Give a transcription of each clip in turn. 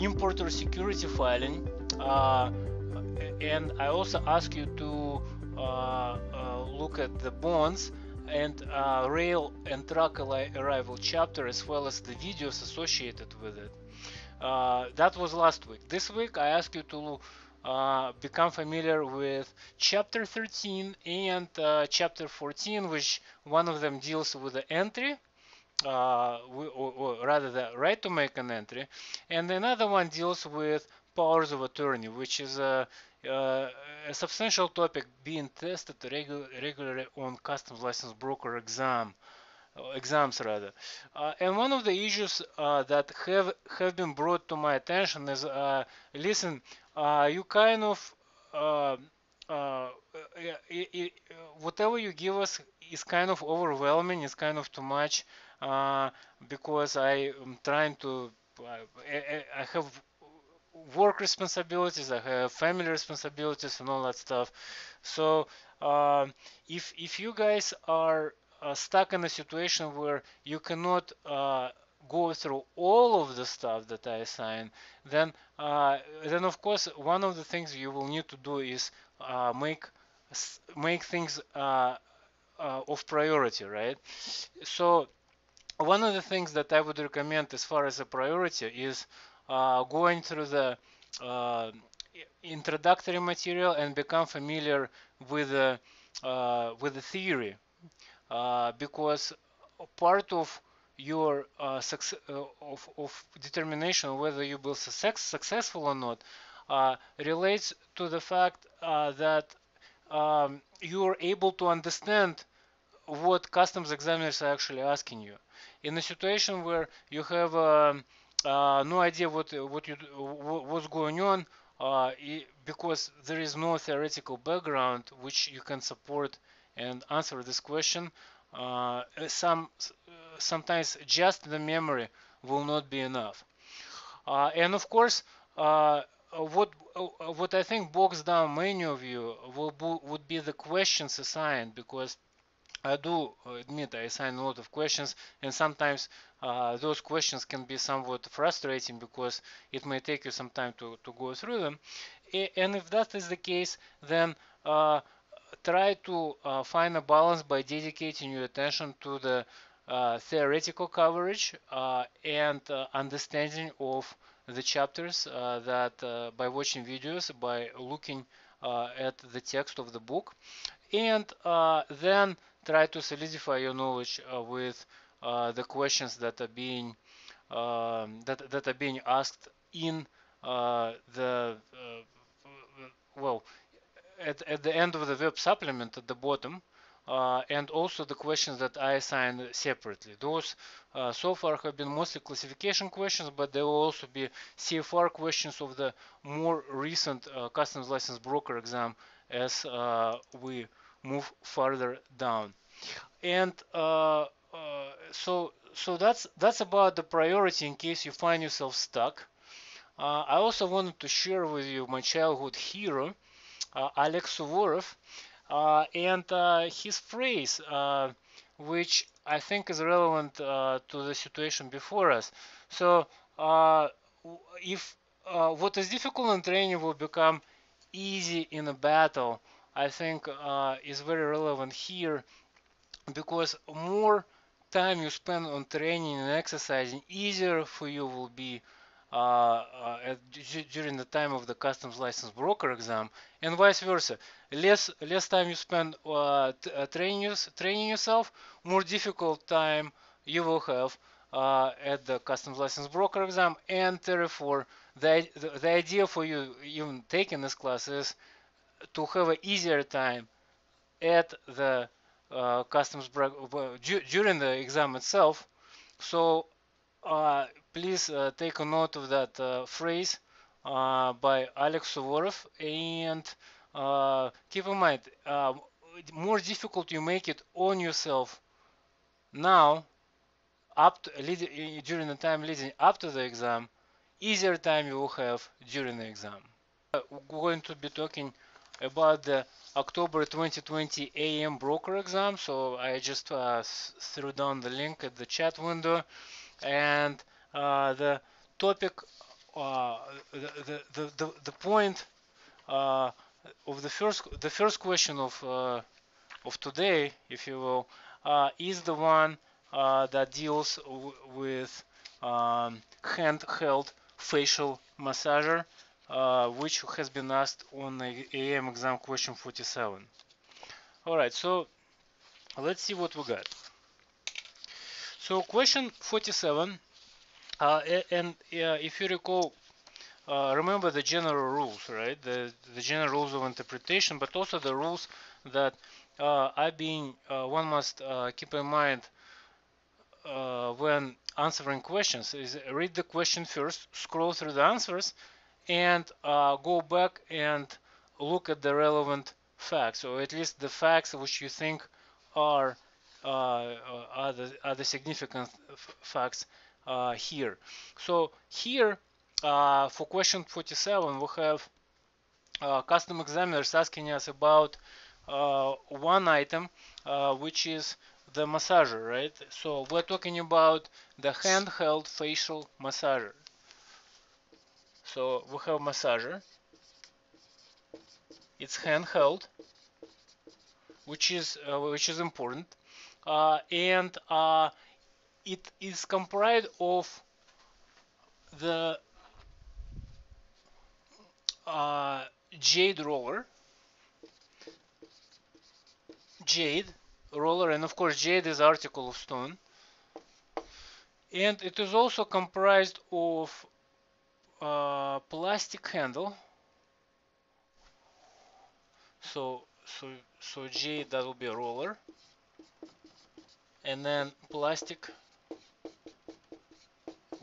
importer security filing uh, and I also ask you to uh, uh, look at the bonds and uh, rail and truck arrival chapter as well as the videos associated with it. that was last week. This week I ask you to uh, become familiar with chapter 13 and uh, chapter 14 which one of them deals with the entry uh, or, or, rather the right to make an entry and another one deals with powers of attorney which is a, uh, a substantial topic being tested regu regularly on customs license broker exam uh, exams rather. Uh, and one of the issues uh, that have have been brought to my attention is uh, listen uh, you kind of uh, it, it, whatever you give us is kind of overwhelming it's kind of too much because I am trying to I, I have work responsibilities, I have family responsibilities and all that stuff. So um, if if you guys are uh, stuck in a situation where you cannot uh, go through all of the stuff that I assign, then uh, then of course one of the things you will need to do is uh, make make things uh, uh, of priority, right? So one of the things that I would recommend as far as a priority is going through the introductory material and become familiar with the with the theory uh, because part of your uh, success uh, of, of, determination whether you will success, successful or not uh, relates to the fact uh, that um, you are able to understand what customs examiners are actually asking you. In a situation where you have um, uh, no idea what what you what's going on, because there is no theoretical background which you can support and answer this question. Uh, some sometimes just the memory will not be enough. Uh, and of course, uh, what what I think bogs down many of you will would be the questions assigned because I do admit I assign a lot of questions and sometimes uh, those questions can be somewhat frustrating because it may take you some time to, to go through them. And if that is the case, then uh, try to uh, find a balance by dedicating your attention to the uh, theoretical coverage uh, and uh, understanding of the chapters uh, that by watching videos, by looking at the text of the book, and then try to solidify your knowledge with the questions that are being um, that, that are being asked in the well at, at the end of the web supplement at the bottom uh, and also the questions that I assigned separately. Those uh, so far have been mostly classification questions, but there will also be CFR questions of the more recent uh, customs license broker exam as uh, we move further down. And uh, uh, so, so that's that's about the priority in case you find yourself stuck. I also wanted to share with you my childhood hero. Uh, Alex Suvorov, uh, and uh, his phrase, which I think is relevant to the situation before us. So if what is difficult in training will become easy in a battle, I think is very relevant here because more time you spend on training and exercising, easier for you will be uh, uh, at, during the time of the customs license broker exam and vice versa. Less less time you spend uh, training, training yourself more difficult time you will have uh, at the customs license broker exam and therefore the, the, the, idea for you even taking this class is to have an easier time at the uh, customs during the exam itself. So uh, please uh, take a note of that uh, phrase by Alex Suvorov. And keep in mind more difficult you make it on yourself now up to, during the time leading up to the exam easier time you will have during the exam. We're going to be talking about the October 2020 AM broker exam. So I just uh, threw down the link at the chat window. And uh, the topic, uh, the, the, the, the point uh, of the first the first question of uh, of today, if you will, uh, is the one uh, that deals with um, handheld facial massager, uh, which has been asked on the AM exam question 47. All right, so let's see what we got. So question 47, uh, and if you recall, uh, remember the general rules, right? The, the general rules of interpretation, but also the rules that uh, I being uh, one must uh, keep in mind uh, when answering questions is read the question first, scroll through the answers, and go back and look at the relevant facts, or at least the facts which you think are uh, are, the, are the significant facts uh, here. So here uh, for question 47 we have custom examiners asking us about one item which is the massager, right? So we're talking about the handheld facial massager. So we have massager. It's handheld, which is uh, which is important, uh, and uh, it is comprised of the uh, jade roller, jade roller, and of course jade is article of stone. And it is also comprised of uh, plastic handle. So so so jade that will be a roller, and then plastic,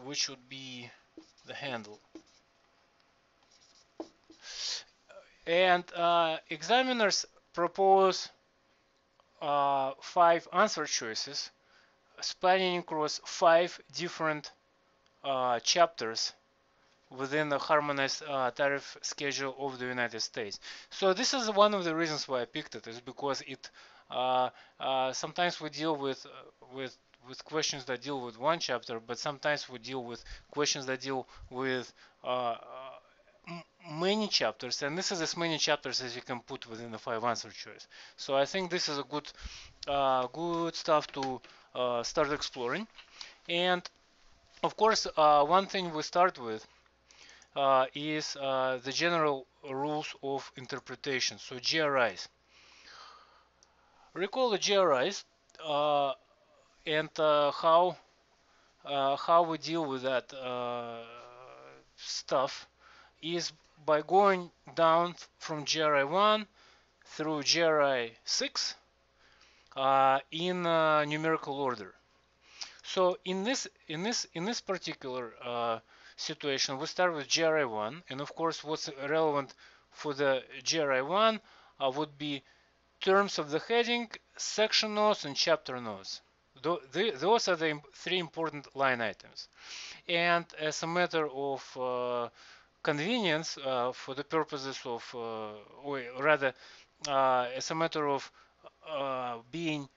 which would be the handle. And uh, examiners propose uh, five answer choices spanning across five different uh, chapters within the harmonized uh, tariff schedule of the United States. So this is one of the reasons why I picked it is because it uh, uh, sometimes we deal with uh, with with questions that deal with one chapter, but sometimes we deal with questions that deal with many chapters and this is as many chapters as you can put within the five answer choice. So I think this is a good uh, good stuff to uh, start exploring. And of course uh, one thing we start with uh, is uh, the general rules of interpretation. So GRIs recall the GRIs uh, and how how we deal with that stuff is by going down from GRI 1 through GRI 6 uh, in uh, numerical order. So in this in this in this particular uh, situation, we start with GRI 1, and of course, what's relevant for the GRI 1 uh, would be terms of the heading, section notes, and chapter notes. Those are the three important line items. And as a matter of uh, convenience uh, for the purposes of, uh, or rather, uh, as a matter of being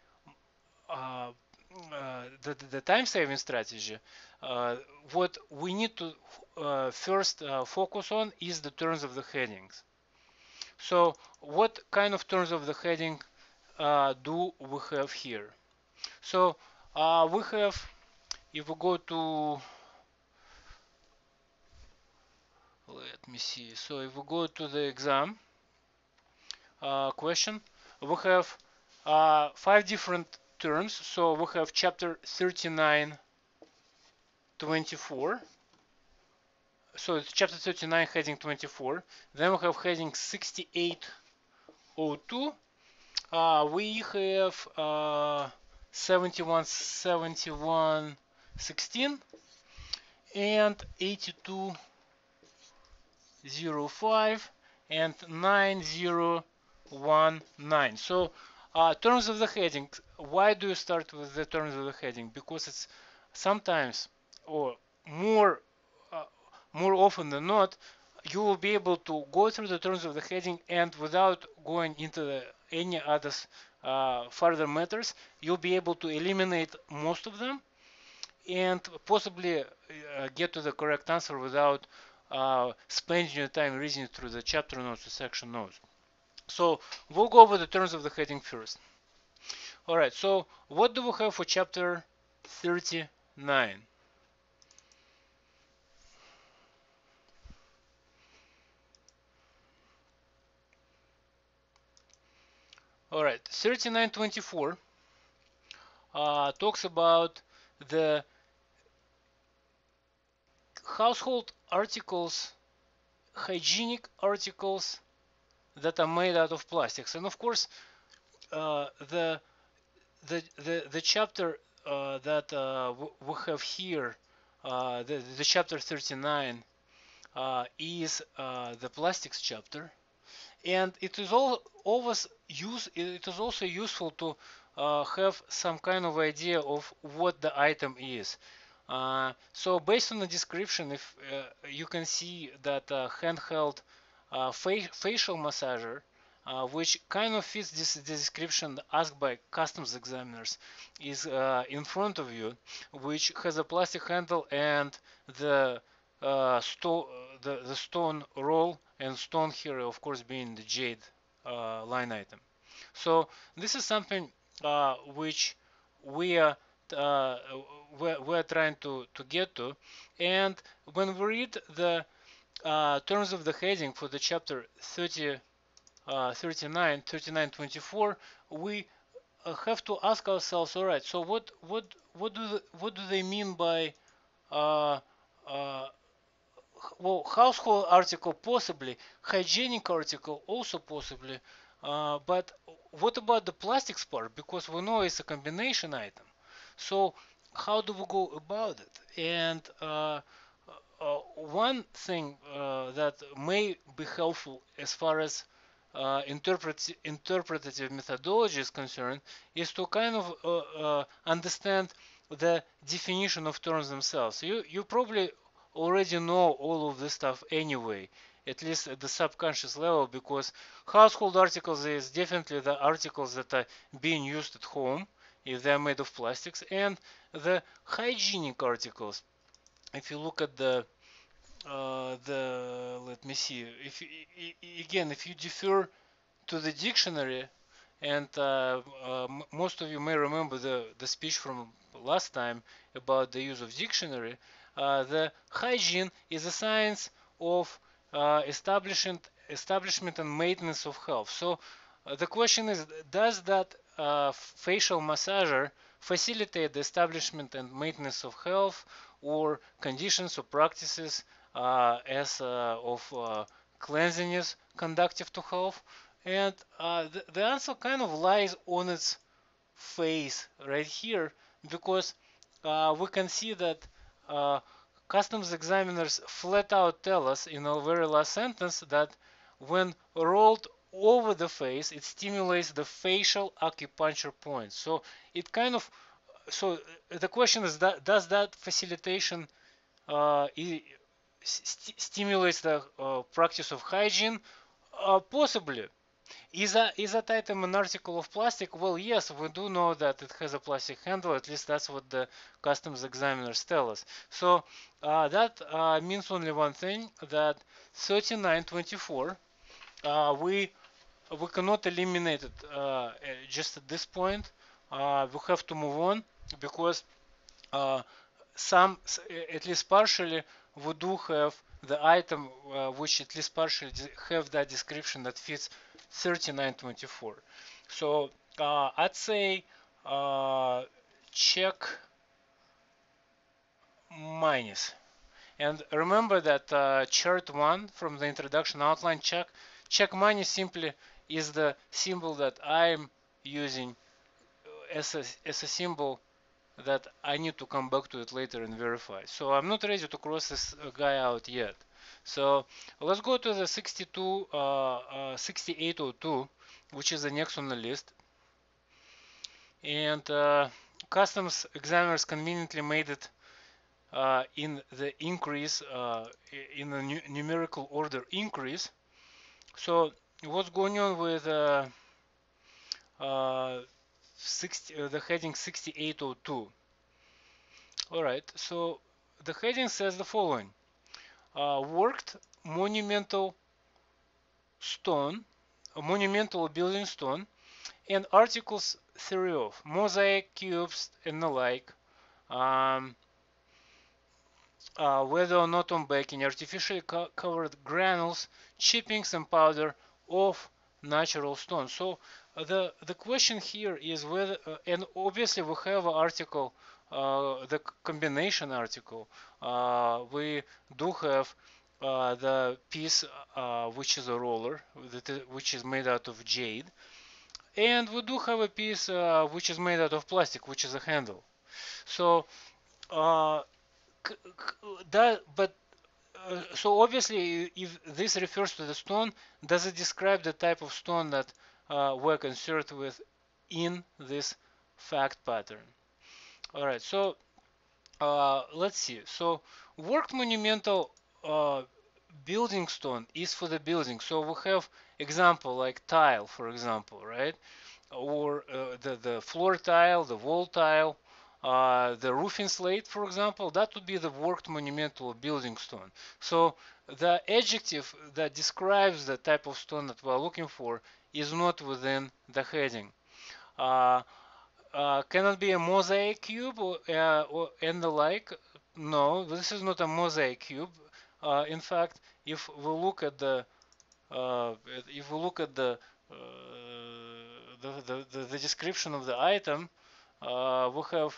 the, the time-saving strategy, what we need to first focus on is the terms of the headings. So what kind of terms of the heading uh, do we have here? So uh, we have, if we go to let me see so if we go to the exam uh, question we have uh, five different terms. So we have chapter 39 24 so it's chapter 39 heading 24 then we have heading 6802 uh, we have uh, 71 71 16 and 82 05 and 9019. So uh, terms of the heading, why do you start with the terms of the heading? Because it's sometimes or more uh, more often than not, you will be able to go through the terms of the heading and without going into the, any other uh, further matters, you'll be able to eliminate most of them and possibly uh, get to the correct answer without uh, spending your time reading through the chapter notes or section notes. So we'll go over the terms of the heading first. All right, so what do we have for chapter 39? All right, 3924 uh, talks about the household articles, hygienic articles that are made out of plastics. And of course, uh, the, the, the, the chapter uh, that uh, we have here, uh, the, the chapter 39, uh, is uh, the plastics chapter. And it is all always use it is also useful to have some kind of idea of what the item is. Uh, so based on the description, if uh, you can see that uh, handheld fa facial massager, which kind of fits this, description asked by customs examiners, is in front of you, which has a plastic handle and the uh, sto the, the stone roll and stone here of course being the jade uh, line item. So this is something uh, which we are uh, we're, we're, trying to, to get to. And when we read the uh, terms of the heading for the chapter 30, uh, 39, 39, 24, we uh, have to ask ourselves, all right, so what what what do the, what do they mean by uh, uh, well household article possibly hygienic article also possibly but what about the plastics part because we know it's a combination item so how do we go about it? And uh, uh, one thing uh, that may be helpful as far as uh, interpret interpretative methodology is concerned is to kind of uh, uh, understand the definition of terms themselves. You you probably already know all of this stuff anyway, at least at the subconscious level, because household articles is definitely the articles that are being used at home if they're made of plastics and the hygienic articles. If you look at the uh, the let me see if again if you defer to the dictionary and uh, uh, most of you may remember the the speech from last time about the use of dictionary uh, the hygiene is a science of uh, establishment establishment and maintenance of health. So uh, the question is does that facial massager facilitate the establishment and maintenance of health or conditions or practices uh, as uh, of uh, cleanliness conductive to health. And uh, the, the, answer kind of lies on its face right here because uh, we can see that uh, customs examiners flat out tell us in a very last sentence that when rolled over the face, it stimulates the facial acupuncture points. So it kind of, so the question is that does that facilitation uh, st stimulates the uh, practice of hygiene? Uh, possibly. Is, a, is that item an article of plastic? Well, yes, we do know that it has a plastic handle. At least that's what the customs examiners tell us. So uh, that uh, means only one thing, that 3924, uh, we we cannot eliminate it uh, just at this point. Uh, we have to move on because uh, some, at least partially, we do have the item which at least partially have that description that fits 3924. So I'd say check minus. And remember that uh, chart 1 from the introduction outline check, check minus simply is the symbol that I'm using as a, as a symbol that I need to come back to it later and verify. So I'm not ready to cross this guy out yet. So let's go to the 62, uh, uh, 6802, which is the next on the list. And uh, customs examiners conveniently made it uh, in the increase, uh, in the nu numerical order increase. So what's going on with uh, uh, 60, uh, the heading 6802? All right, so the heading says the following. Uh, worked monumental stone, a monumental building stone, and articles thereof, mosaic cubes and the like, um, uh, whether or not on baking, artificially co covered granules, chippings and powder of natural stone. So uh, the the question here is whether, uh, and obviously we have an article, uh, the combination article. Uh, we do have uh, the piece which is a roller, which is made out of jade, and we do have a piece which is made out of plastic, which is a handle. So that, but uh, so obviously, if this refers to the stone, does it describe the type of stone that uh, we're concerned with in this fact pattern? All right, so uh, let's see. So worked monumental uh, building stone is for the building. So we have example like tile, for example, right? Or uh, the, the floor tile, the wall tile, uh, the roofing slate, for example, that would be the worked monumental building stone. So the adjective that describes the type of stone that we're looking for is not within the heading. Uh, uh, can it be a mosaic cube or, uh, or, and the like? No, this is not a mosaic cube. Uh, in fact, if we look at the uh, if we look at the, the, the, the description of the item, we have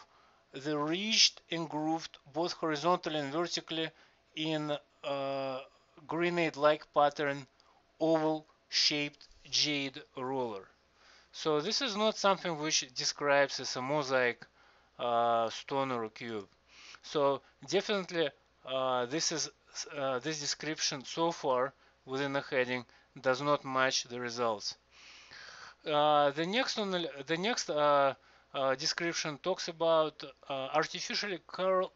the ridged and grooved both horizontally and vertically in a grenade-like pattern oval shaped jade roller. So this is not something which describes as a mosaic uh, stone or a cube. So definitely uh, this is uh, this description so far within the heading does not match the results. Uh, the next one, the next uh, description talks about uh, artificially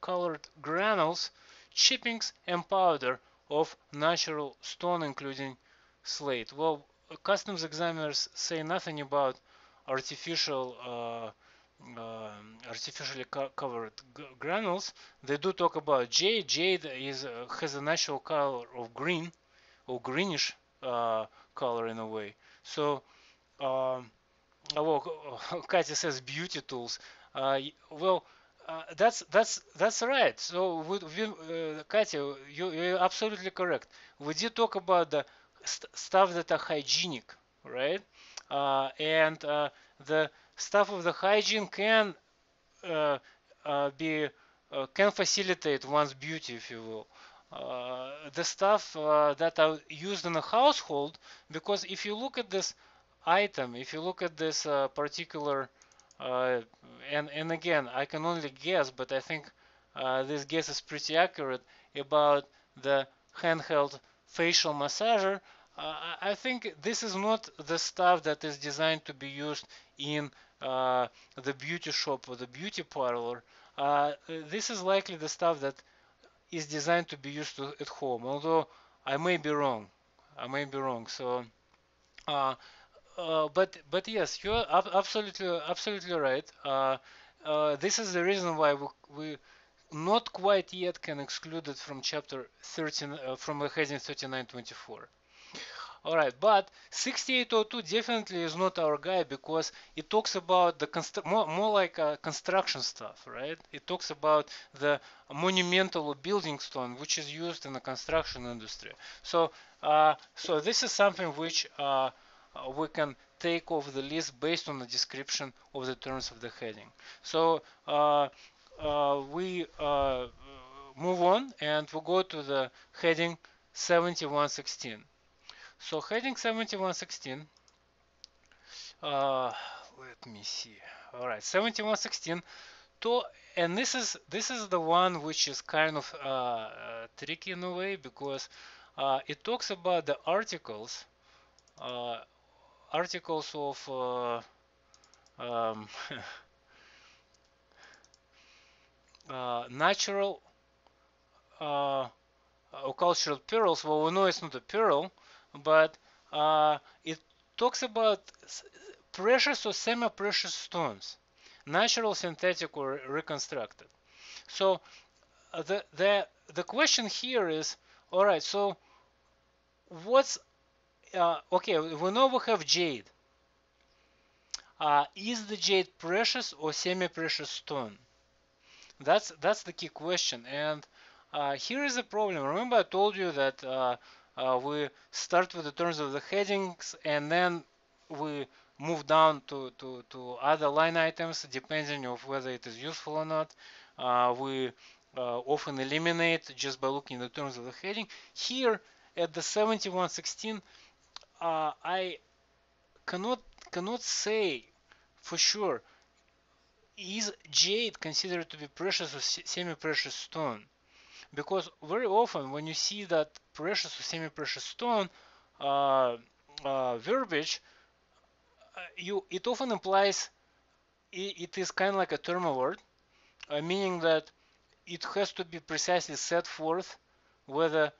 colored granules, chippings, and powder of natural stone, including slate. Well, customs examiners say nothing about artificial uh, uh, artificially co covered granules. They do talk about jade. Jade is uh, has a natural color of green or greenish uh, color in a way. So um, well, Katya says beauty tools. Well, uh, that's that's that's right. So, we, we, uh, Katya, you, you're absolutely correct. We did talk about the st stuff that are hygienic, right? Uh, and the stuff of the hygiene can uh, be can facilitate one's beauty, if you will. the stuff that are used in a household, because if you look at this item, if you look at this uh, particular, uh, and, and again, I can only guess, but I think uh, this guess is pretty accurate about the handheld facial massager, uh, I think this is not the stuff that is designed to be used in uh, the beauty shop or the beauty parlor. Uh, this is likely the stuff that is designed to be used to, at home, although I may be wrong. I may be wrong. So uh, uh, but but yes, you're absolutely absolutely right. Uh, uh, this is the reason why we, we not quite yet can exclude it from chapter 13 uh, from the heading 3924. All right, but 6802 definitely is not our guy because it talks about the more, more like uh, construction stuff, right? It talks about the monumental building stone which is used in the construction industry. So, uh, so this is something which uh, uh, we can take off the list based on the description of the terms of the heading. So uh, uh, we move on and we go to the heading 7116. So heading 7116, uh, let me see. All right, 7116. To, and this is this is the one which is kind of uh, uh, tricky in a way because it talks about the articles articles of uh, um, uh, natural uh, or cultural pearls. Well, we know it's not a pearl, but uh, it talks about precious or semi-precious stones, natural, synthetic, or reconstructed. So uh, the the the question here is, all right. So what's uh, okay? We know we have jade. Uh, is the jade precious or semi-precious stone? That's that's the key question. And uh, here is the problem. Remember, I told you that uh, uh, we start with the terms of the headings and then we move down to, to, to other line items depending of whether it is useful or not. Uh, we uh, often eliminate just by looking at the terms of the heading. Here at the 7116, uh, I cannot cannot say for sure is jade considered to be precious or semi-precious stone? Because very often when you see that precious or semi-precious stone uh, uh, verbiage uh, you it often implies it, it is kind of like a terminal word uh, meaning that it has to be precisely set forth whether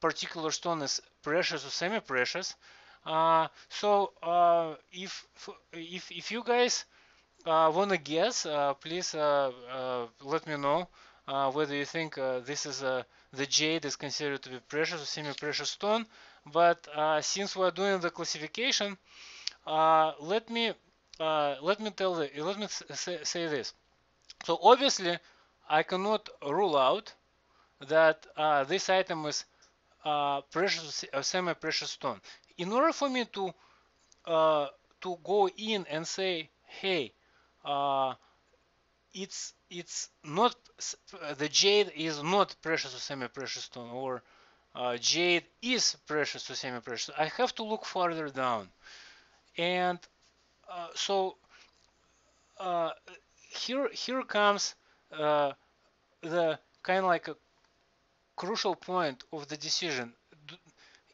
particular stone is precious or semi-precious uh, so uh, if if if you guys uh, wanna guess, uh, please uh, let me know whether you think this is the jade is considered to be precious or semi-precious stone. But since we're doing the classification, let me let me tell the, let me say, say this. So obviously, I cannot rule out that uh, this item is uh, precious or semi-precious stone. In order for me to uh, to go in and say, hey, uh, it's it's not the jade is not precious or semi-precious stone or uh, jade is precious or semi-precious I have to look further down and uh, so uh, here here comes uh, the kind of like a crucial point of the decision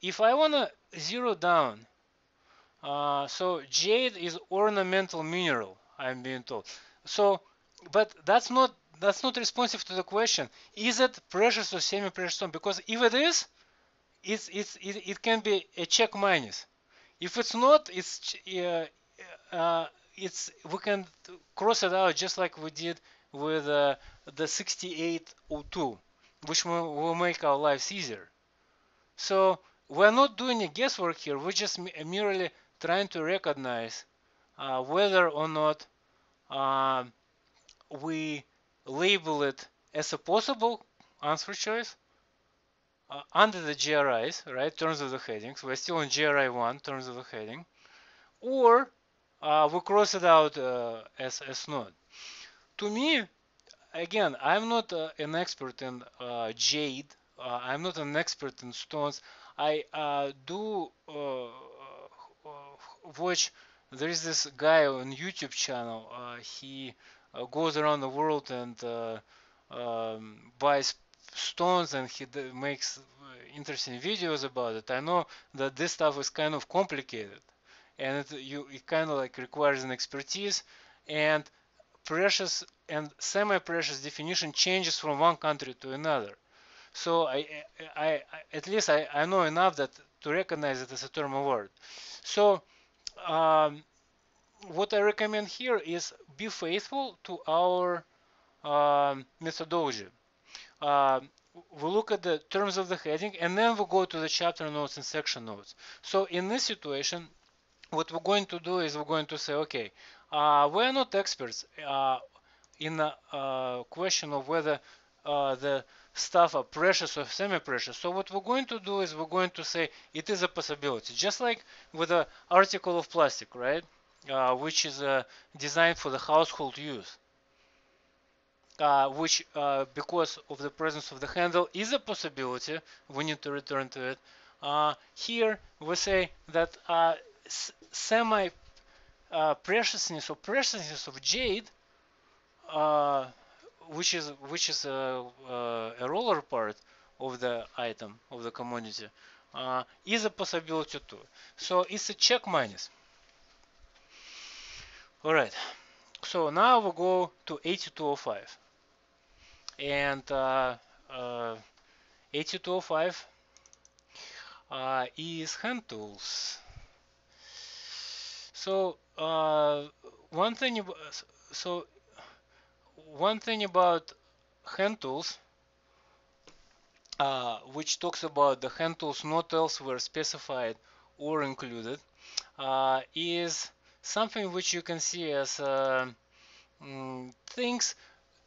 if I want to zero down uh, so jade is ornamental mineral I'm being told. So, but that's not that's not responsive to the question. Is it precious or semi-precious stone? Because if it is, it's it's it, it can be a check minus. If it's not, it's uh, uh, it's we can cross it out just like we did with uh, the 6802, which will, make our lives easier. So we're not doing a guesswork here. We're just merely trying to recognize uh, whether or not uh, we label it as a possible answer choice uh, under the GRIs, right, terms of the headings. We're still on GRI 1, terms of the heading. Or uh, we cross it out uh, as, as not. To me, again, I'm not uh, an expert in uh, jade. Uh, I'm not an expert in stones. I do watch there is this guy on YouTube channel. Uh, he uh, goes around the world and uh, um, buys stones and he makes interesting videos about it. I know that this stuff is kind of complicated and it, you, it kind of like requires an expertise and precious and semi-precious definition changes from one country to another. So I, I, I at least I, I know enough that to recognize it as a term of word. So um, what I recommend here is be faithful to our um, methodology. Uh, we look at the terms of the heading and then we go to the chapter notes and section notes. So in this situation, what we're going to do is we're going to say, okay, uh, we're not experts uh, in the uh, question of whether uh, the stuff are precious or semi-precious. So what we're going to do is we're going to say it is a possibility, just like with the article of plastic, right? Uh, which is uh, designed for the household use. Uh, which, uh, because of the presence of the handle, is a possibility. We need to return to it. Here we say that semi preciousness or preciousness of jade which is which is a, a roller part of the item of the commodity uh, is a possibility too. So it's a check minus. All right. So now we go to 8205, and uh, uh, 8205 uh, is hand tools. So uh, one thing, so one thing about hand tools uh, which talks about the hand tools not elsewhere specified or included uh, is something which you can see as uh, mm, things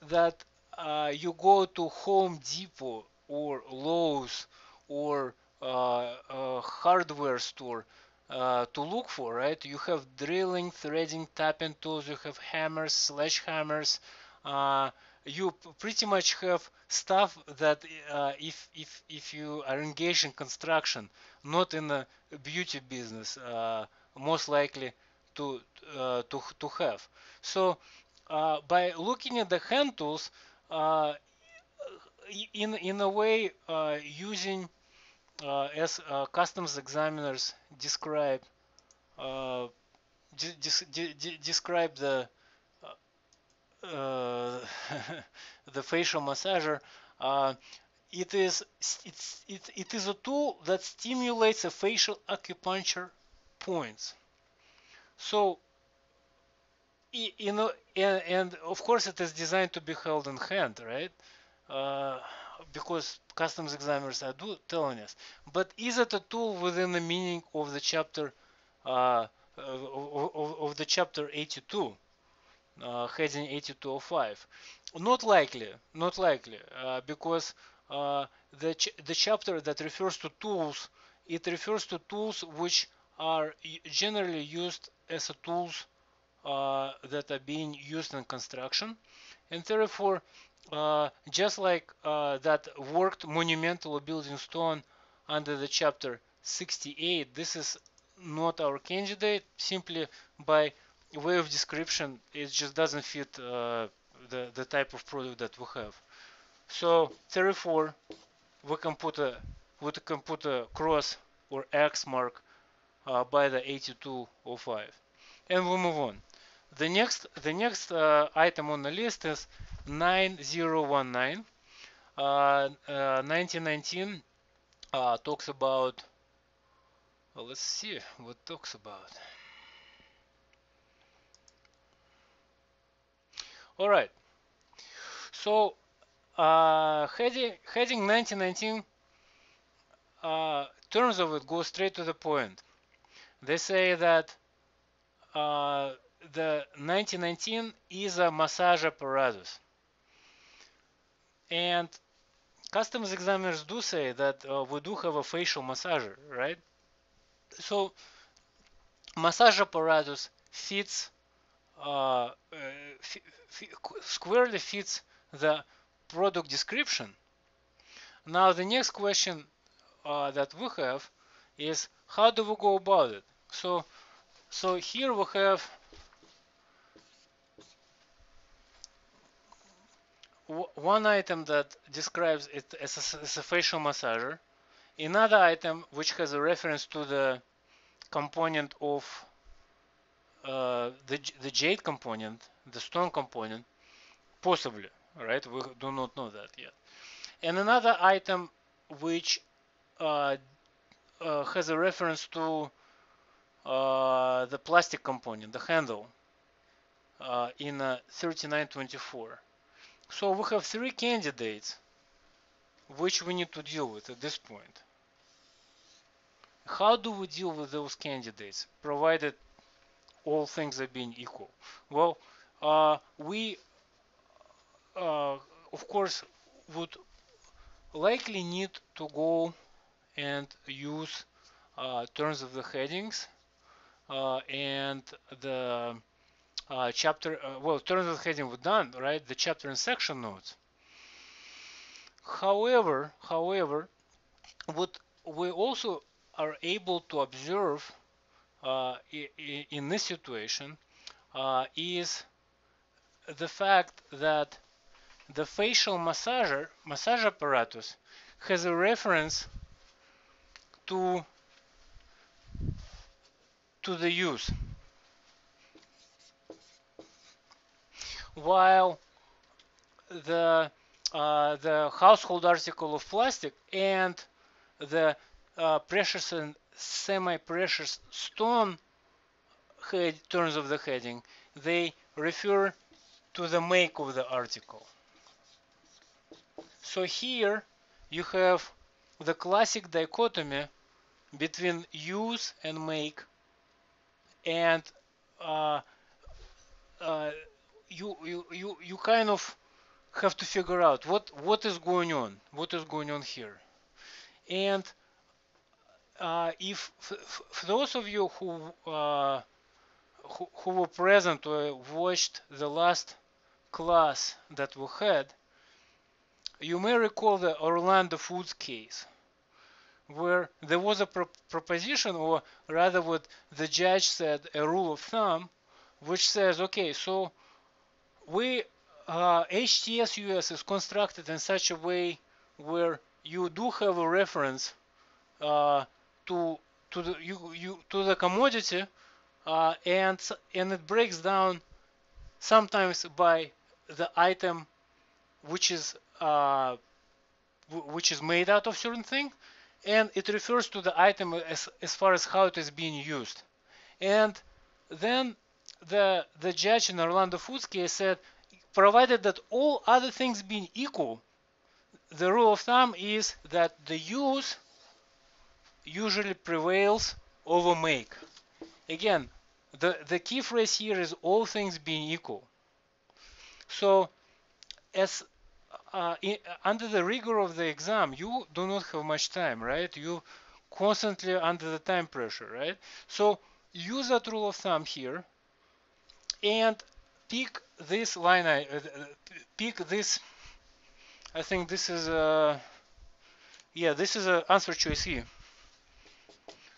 that uh, you go to Home Depot or Lowe's or uh, hardware store uh, to look for, right? You have drilling, threading, tapping tools, you have hammers, sledgehammers, you pretty much have stuff that uh, if if if you are engaged in construction not in a beauty business uh, most likely to uh, to to have. So uh, by looking at the hand tools uh, in in a way uh, using as customs examiners describe describe the uh, the facial massager, it is it's it, it is a tool that stimulates a facial acupuncture points. So you know and, and, of course it is designed to be held in hand right? Uh, because customs examiners are do telling us. But is it a tool within the meaning of the chapter uh, of, of, of, the chapter 82 uh, heading 8205 not likely not likely uh, because uh, the ch the chapter that refers to tools it refers to tools which are generally used as tools that are being used in construction. And therefore just like that worked monumental building stone under the chapter 68 this is not our candidate simply by way of description it just doesn't fit uh, the the type of product that we have. So therefore we can put a we can put a cross or X mark uh, by the 8205 and we move on. The next the next uh, item on the list is 9019 1919 uh, uh, talks about well, let's see what talks about All right. So uh, heading heading 1919 uh, terms of it go straight to the point. They say that uh, the 1919 is a massage apparatus, and customs examiners do say that uh, we do have a facial massager, right? So massage apparatus fits uh, squarely fits the product description. Now the next question uh, that we have is how do we go about it? So, so here we have one item that describes it as a, as a, facial massager, another item which has a reference to the component of uh, the, the jade component, the stone component, possibly, right? We do not know that yet. And another item which uh, uh, has a reference to uh, the plastic component, the handle, uh, in 3924. So we have three candidates which we need to deal with at this point. How do we deal with those candidates, provided all things are being equal? Well, uh, we, uh, of course, would likely need to go and use uh, terms of the headings uh, and the uh, chapter, uh, well, terms of the heading were done, right? The chapter and section notes. However, however, what we also are able to observe in this situation uh, is the fact that the facial massager, massage apparatus has a reference to to the use. While the uh, the household article of plastic and the uh, precious and semi-precious stone head, terms of the heading, they refer to the make of the article. So here you have the classic dichotomy between use and make and uh, uh, you, you you you kind of have to figure out what what is going on what is going on here and uh, if those of you who, uh, who who were present or watched the last class that we had. You may recall the Orlando Foods case where there was a pro proposition or rather what the judge said a rule of thumb which says okay so we uh, HTS US is constructed in such a way where you do have a reference uh, to to the you, you to the commodity uh, and and it breaks down sometimes by the item which is uh, which is made out of certain thing and it refers to the item as, as far as how it is being used. And then the the judge in Orlando Foods case said provided that all other things being equal, the rule of thumb is that the use usually prevails over make. Again, the, the key phrase here is all things being equal. So as uh, in, under the rigor of the exam, you do not have much time, right? You constantly under the time pressure, right? So use that rule of thumb here and pick this line I uh, pick this I think this is a yeah this is a answer choice E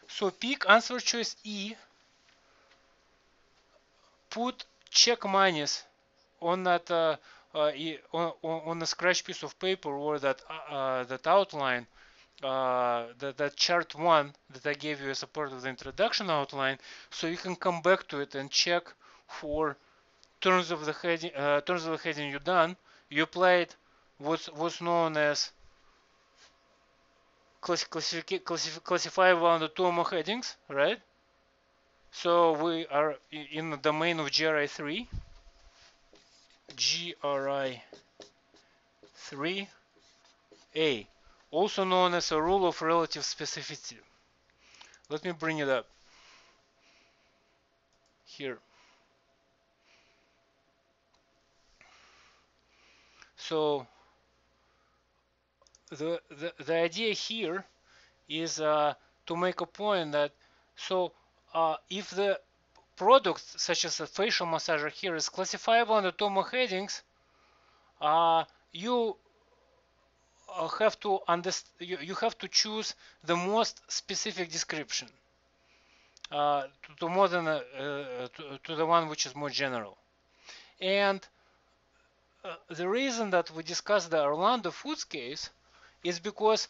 so pick answer choice E. Put check minus on that uh, uh, on, on a scratch piece of paper or that uh, uh, that outline uh, that, that chart one that I gave you as a part of the introduction outline. So you can come back to it and check for terms of the heading, uh, terms of the heading you done, you applied what's what's known as classifi classif classifiable under two or more headings, right? So we are in the domain of GRI3, GRI3A, also known as a rule of relative specificity. Let me bring it up here. So the, the, idea here is uh, to make a point that so uh, if the product such as a facial massager here is classifiable under TOMO headings, uh, you have to understand you, you have to choose the most specific description uh, to, to, more than a, uh, to, to the one which is more general. And uh, the reason that we discussed the Orlando Foods case is because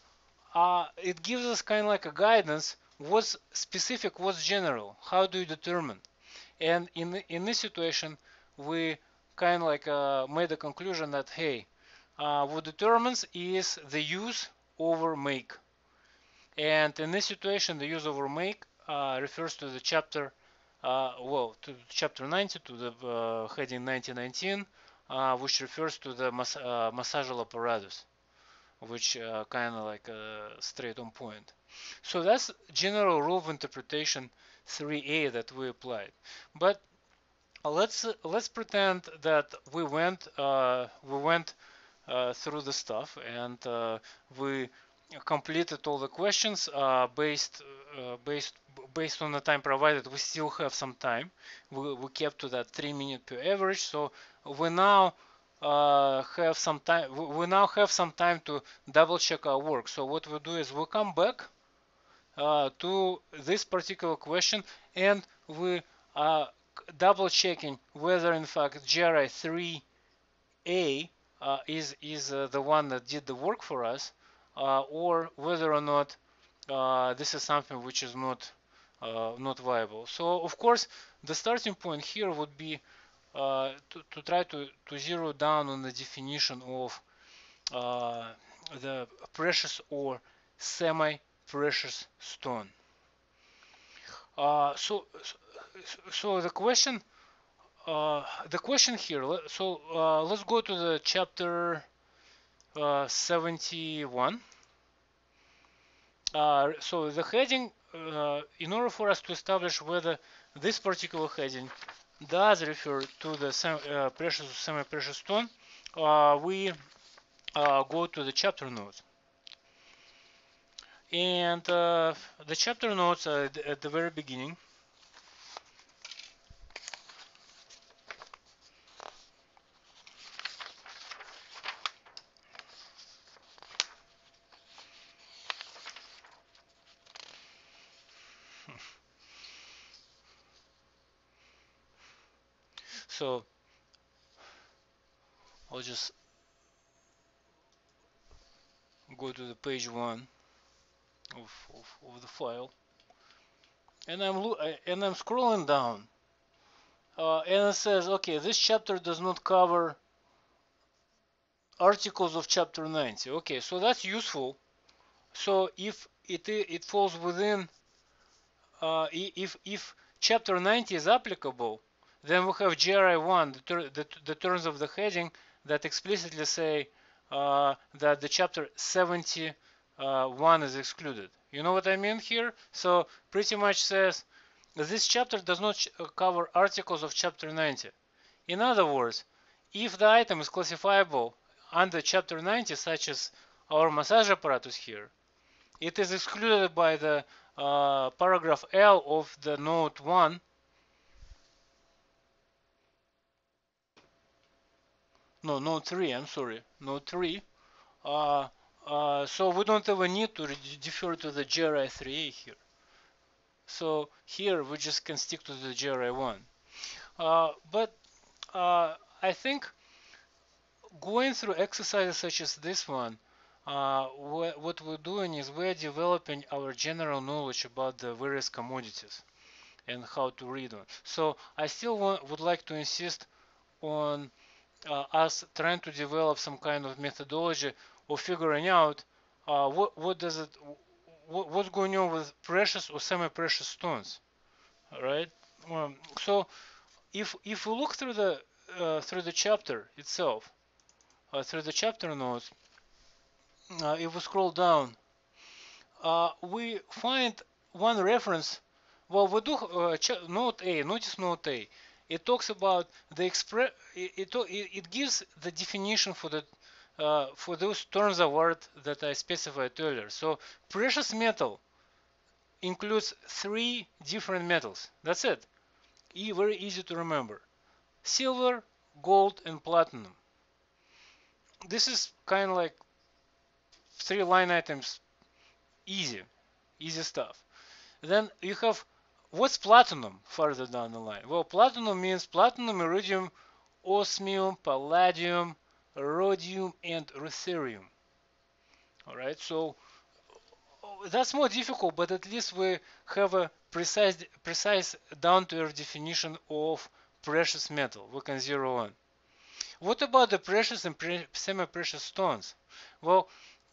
uh, it gives us kind of like a guidance what's specific, what's general, how do you determine? And in, in this situation, we kind of like uh, made a conclusion that, hey, uh, what determines is the use over make. And in this situation, the use over make uh, refers to the chapter, uh, well, to chapter 90, to the heading 1919, uh, which refers to the mas uh, apparatus, which uh, kind of like straight on point. So that's general rule of interpretation 3a that we applied. But let's let's pretend that we went we went through the stuff and we completed all the questions uh, based uh, based based on the time provided we still have some time we, we kept to that three minute per average so we now uh, have some time we now have some time to double check our work so what we do is we come back uh, to this particular question and we are double checking whether in fact GRI 3a uh, is is uh, the one that did the work for us uh, or whether or not uh, this is something which is not not viable. So of course the starting point here would be to, to try to, to zero down on the definition of the precious or semi-precious stone. Uh, so, so the question uh, the question here, so uh, let's go to the chapter uh, 71. Uh, so the heading, uh, in order for us to establish whether this particular heading does refer to the sem uh, precious semi-precious stone, we go to the chapter notes. And the chapter notes at the very beginning so I'll just go to the page one of, of, of the file. And I'm and I'm scrolling down. Uh, and it says okay this chapter does not cover articles of chapter 90 okay so that's useful. So if it it falls within uh, if if chapter 90 is applicable then we have GRI1, the, ter the, the, terms of the heading that explicitly say uh, that the chapter 71 uh, is excluded. You know what I mean here? So pretty much says this chapter does not uh, cover articles of chapter 90. In other words, if the item is classifiable under chapter 90, such as our massage apparatus here, it is excluded by the uh, paragraph L of the note 1 no node 3 I'm sorry. Node 3 uh, uh, so we don't even need to defer to the GRI3A here. So here we just can stick to the GRI1 uh, but uh, I think going through exercises such as this one uh, what we're doing is we're developing our general knowledge about the various commodities and how to read them so I still want, would like to insist on uh, us trying to develop some kind of methodology of figuring out uh, what what does it what, what's going on with precious or semi-precious stones right? Um, so if if we look through the uh, through the chapter itself uh, through the chapter notes uh, if we scroll down uh, we find one reference well we do note A notice note A it talks about the express it, it, it gives the definition for the uh, for those terms of art that I specified earlier. So precious metal includes three different metals. That's it. E very easy to remember. Silver, gold, and platinum. This is kind of like three line items. Easy. Easy stuff. Then you have What's platinum further down the line? Well, platinum means platinum, iridium, osmium, palladium, rhodium, and ruthenium. All right, so that's more difficult, but at least we have a precise, precise down-to-earth definition of precious metal. We can zero on. What about the precious and pre semi-precious stones? Well,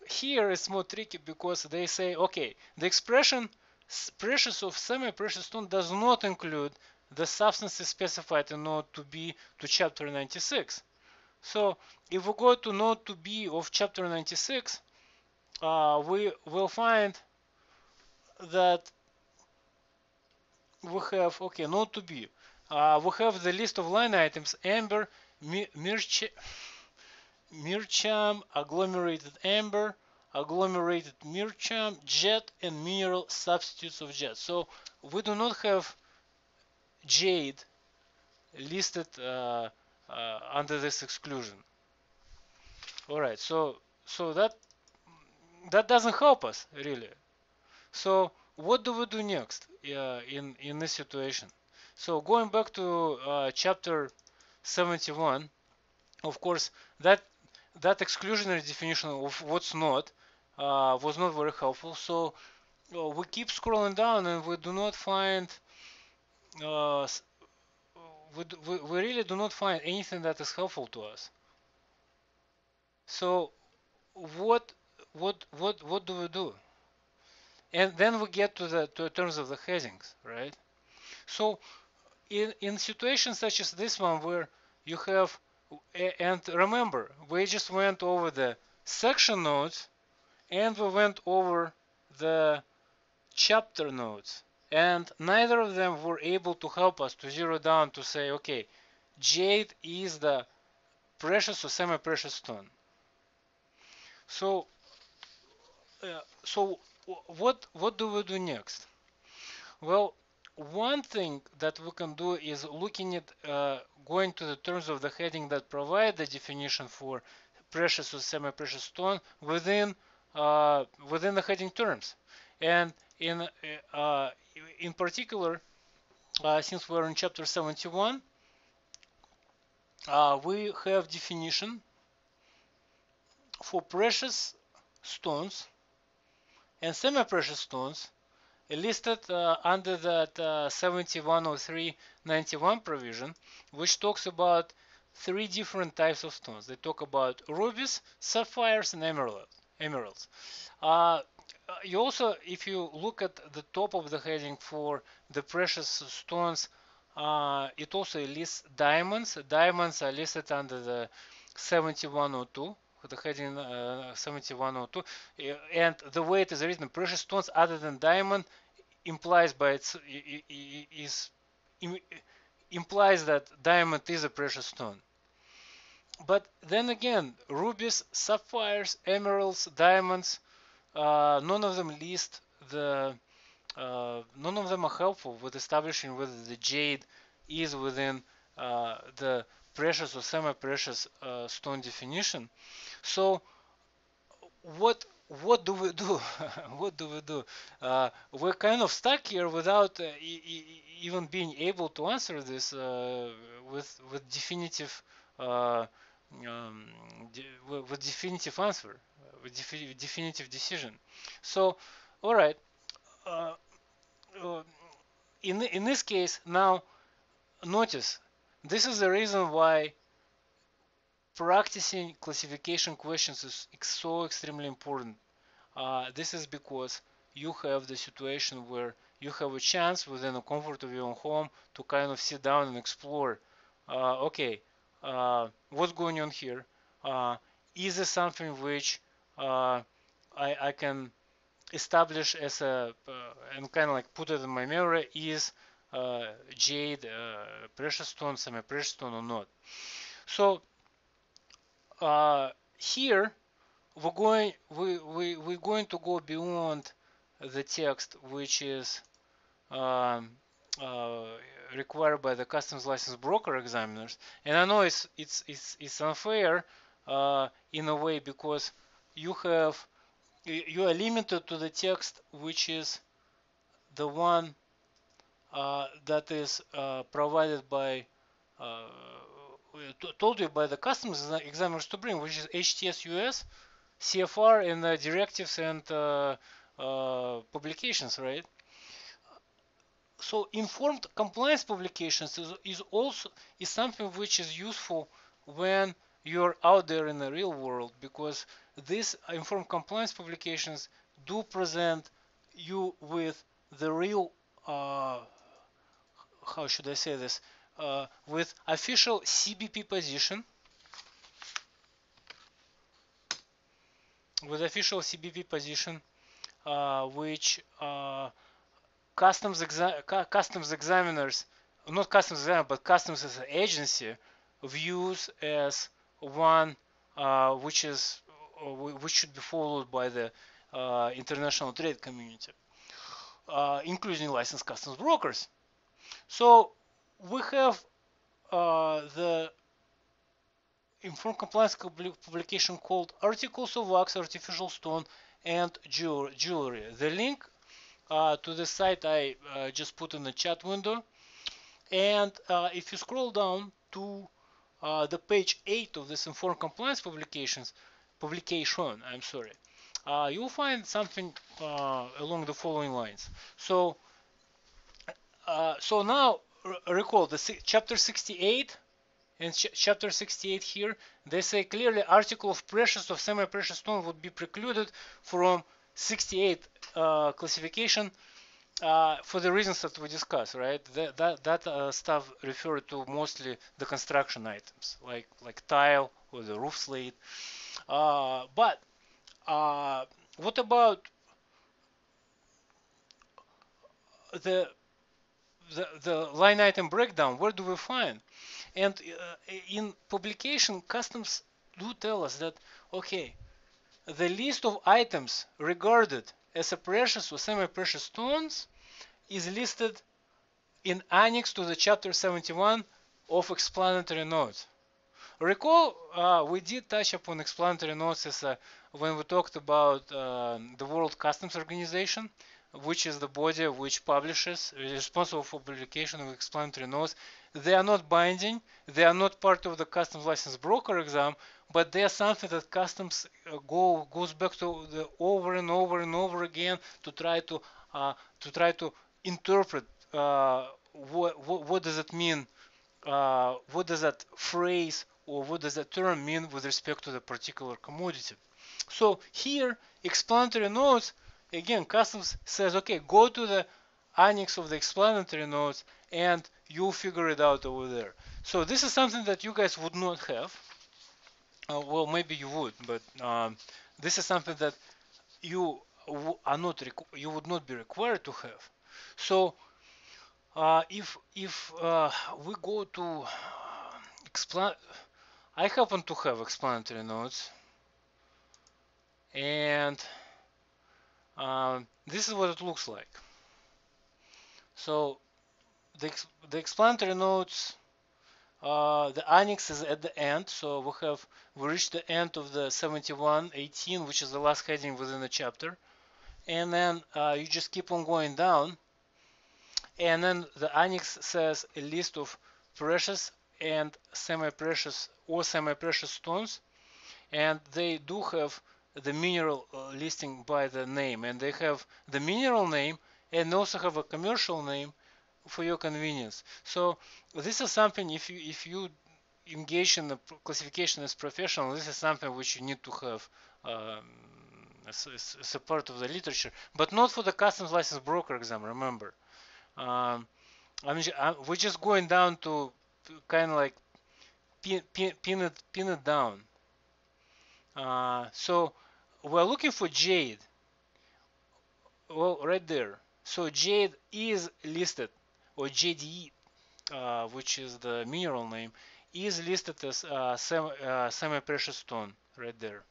here it's more tricky because they say, okay, the expression precious of semi-precious stone does not include the substances specified in Note 2b to Chapter 96. So if we go to Note 2b of Chapter 96, uh, we will find that we have, okay, Note 2b. Uh, we have the list of line items, amber, meerschaum, agglomerated amber, agglomerated meerschaum, jet, and mineral substitutes of jet. So we do not have jade listed uh, uh, under this exclusion. All right, so so that that doesn't help us really. So what do we do next uh, in in this situation? So going back to uh, chapter 71, of course that that exclusionary definition of what's not uh, was not very helpful. So uh, we keep scrolling down and we do not find, uh, we, we, really do not find anything that is helpful to us. So what what what what do we do? And then we get to the to terms of the headings, right? So in, in situations such as this one where you have, and remember, we just went over the section notes and we went over the chapter notes and neither of them were able to help us to zero down to say okay jade is the precious or semi-precious stone. So uh, so what what do we do next? Well one thing that we can do is looking at uh, going to the terms of the heading that provide the definition for precious or semi-precious stone within uh, within the heading terms. And in uh, in particular uh, since we're in chapter 71 uh, we have definition for precious stones and semi-precious stones listed uh, under that uh, 710391 provision, which talks about three different types of stones. They talk about rubies, sapphires, and emerald, emeralds. Uh, you also, if you look at the top of the heading for the precious stones, uh, it also lists diamonds. Diamonds are listed under the 7102 the heading uh, 7102 and the way it is written precious stones other than diamond implies by its is implies that diamond is a precious stone. But then again rubies sapphires emeralds diamonds uh, none of them list the uh, none of them are helpful with establishing whether the jade is within uh, the precious or semi-precious uh, stone definition. So what what do we do? what do we do? Uh, we're kind of stuck here without uh, e e even being able to answer this uh, with with definitive uh, um, de with definitive answer, with defi definitive decision. So, all right. In in this case, now notice this is the reason why practicing classification questions is so extremely important. Uh, this is because you have the situation where you have a chance within the comfort of your own home to kind of sit down and explore uh, okay uh, what's going on here uh, is this something which uh, I, I, can establish as a uh, and kind of like put it in my memory is jade, precious stone, semi-precious stone or not. So here we're going we, we we're going to go beyond the text which is um, uh, required by the customs license broker examiners and I know it's it's it's, it's unfair uh, in a way because you have you are limited to the text which is the one that is uh, provided by uh, told you by the customs examiners to bring, which is HTS US, CFR, and uh, directives and uh, uh, publications, right? So informed compliance publications is, is, also is something which is useful when you're out there in the real world because these informed compliance publications do present you with the real how should I say this, uh, with official CBP position, with official CBP position, uh, which uh, customs exa customs examiners, not customs examiner, but customs as an agency, views as one uh, which is uh, which should be followed by the international trade community, including licensed customs brokers. So we have uh, the informed compliance publication called Articles of Wax, Artificial Stone, and Jewelry. The link uh, to the site I uh, just put in the chat window. And uh, if you scroll down to uh, the page 8 of this informed compliance publications, publication, I'm sorry, uh, you'll find something along the following lines. So uh, so now recall the chapter 68 and ch chapter 68 here they say clearly article of precious of semi-precious stone would be precluded from 68 uh, classification uh, for the reasons that we discussed, right? That that, that uh, stuff referred to mostly the construction items, like like tile or the roof slate. Uh, but what about the, the the line item breakdown? Where do we find? And uh, in publication, customs do tell us that okay, the list of items regarded as a precious or semi-precious stones is listed in annex to the chapter 71 of explanatory notes. Recall uh, we did touch upon explanatory notes as, uh, when we talked about uh, the World Customs Organization, which is the body which publishes, responsible for publication of explanatory notes. They are not binding, they are not part of the customs license broker exam, but they are something that customs uh, go goes back to the over and over and over again to try to uh, to try to interpret uh, what, what, what does it mean uh, what does that phrase or what does that term mean with respect to the particular commodity so here explanatory notes again customs says okay go to the annex of the explanatory notes and you'll figure it out over there so this is something that you guys would not have uh, well, maybe you would, but um, this is something that you are not you would not be required to have. So uh, if if uh, we go to explain, I happen to have explanatory notes, and um, this is what it looks like. So the the explanatory notes uh, the annex is at the end, so we have we reached the end of the 7118, which is the last heading within the chapter, and then uh, you just keep on going down, and then the annex says a list of precious and semi-precious or semi-precious stones, and they do have the mineral uh, listing by the name, and they have the mineral name and also have a commercial name for your convenience. So this is something if you if you engage in the classification as professional, this is something which you need to have um, as, as, a part of the literature, but not for the customs license broker exam. Remember, um, I'm, I'm, we're just going down to kind of like pin, pin, pin it pin it down. Uh, so we're looking for jade. Well, right there. So jade is listed or jadeite, uh, which is the mineral name, is listed as uh, uh, semi-precious stone right there.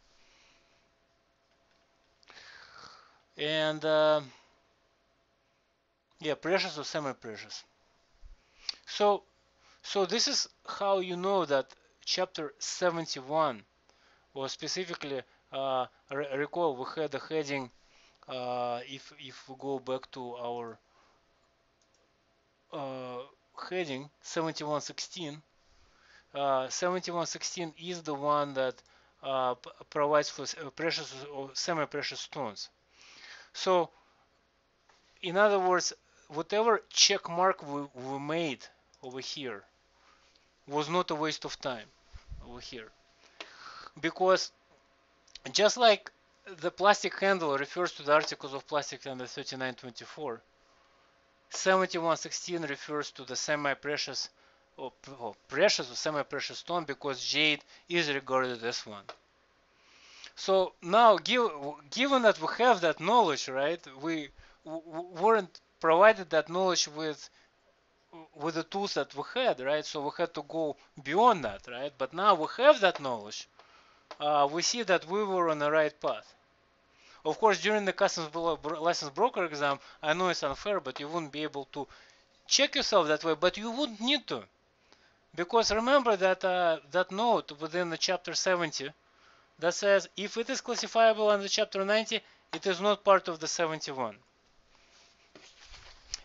And uh, yeah, precious or semi-precious. So, so this is how you know that chapter 71, or specifically, uh, re recall we had a heading. Uh, if if we go back to our uh, heading 7116 uh, 7116 is the one that provides for precious or semi-precious stones so in other words whatever check mark we, we made over here was not a waste of time over here because just like the plastic handle refers to the articles of plastic under 3924 7116 refers to the semi-precious or, or, precious or semi-precious stone because jade is regarded as one. So now, give, given that we have that knowledge, right, we weren't provided that knowledge with with the tools that we had, right? So we had to go beyond that, right? But now we have that knowledge. Uh, we see that we were on the right path. Of course, during the customs license broker exam, I know it's unfair, but you wouldn't be able to check yourself that way, but you wouldn't need to. Because remember that uh, that note within the chapter 70 that says if it is classifiable under chapter 90, it is not part of the 71.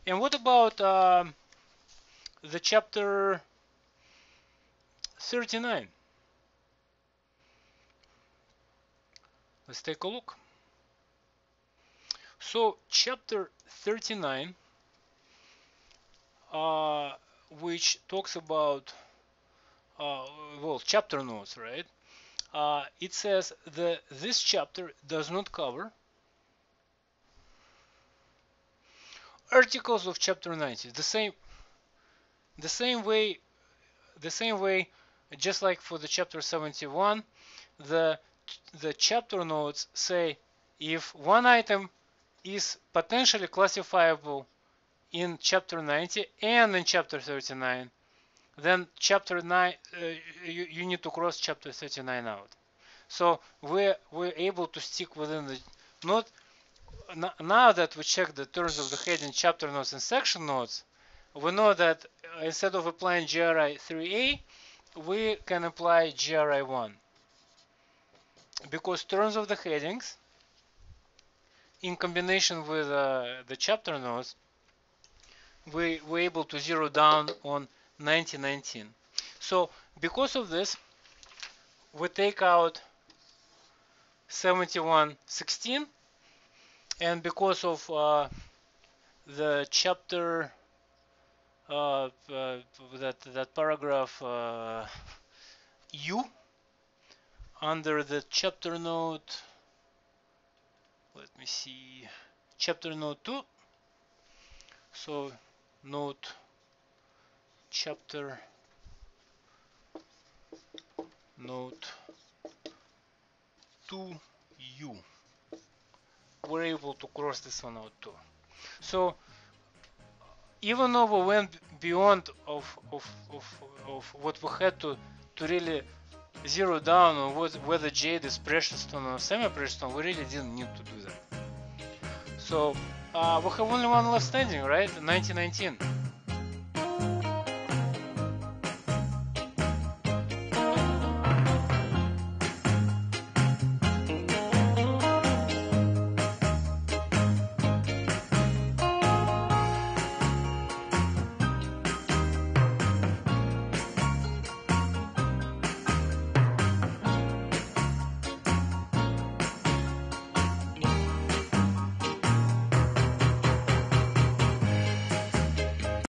And what about uh, the chapter 39? Let's take a look. So chapter 39, uh, which talks about, uh, well, chapter notes, right? Uh, it says that this chapter does not cover articles of chapter 90 the same the same way the same way just like for the chapter 71 the the chapter notes say if one item is potentially classifiable in chapter 90 and in chapter 39 then chapter 9 uh, you, you need to cross chapter 39 out. So we're we're able to stick within the not now that we check the terms of the heading chapter notes and section notes we know that uh, instead of applying GRI 3a we can apply GRI 1 because terms of the headings in combination with uh, the chapter notes we were able to zero down on 1919 so because of this we take out 7116 and because of uh, the chapter uh, uh, that that paragraph uh, U under the chapter note. Let me see. Chapter note 2 so note chapter note 2u we're able to cross this one out too. So even though we went beyond of, of, of, of what we had to to really zero down on what, whether jade is precious stone or semi-precious stone we really didn't need to do that. So uh, we have only one left standing right? 1919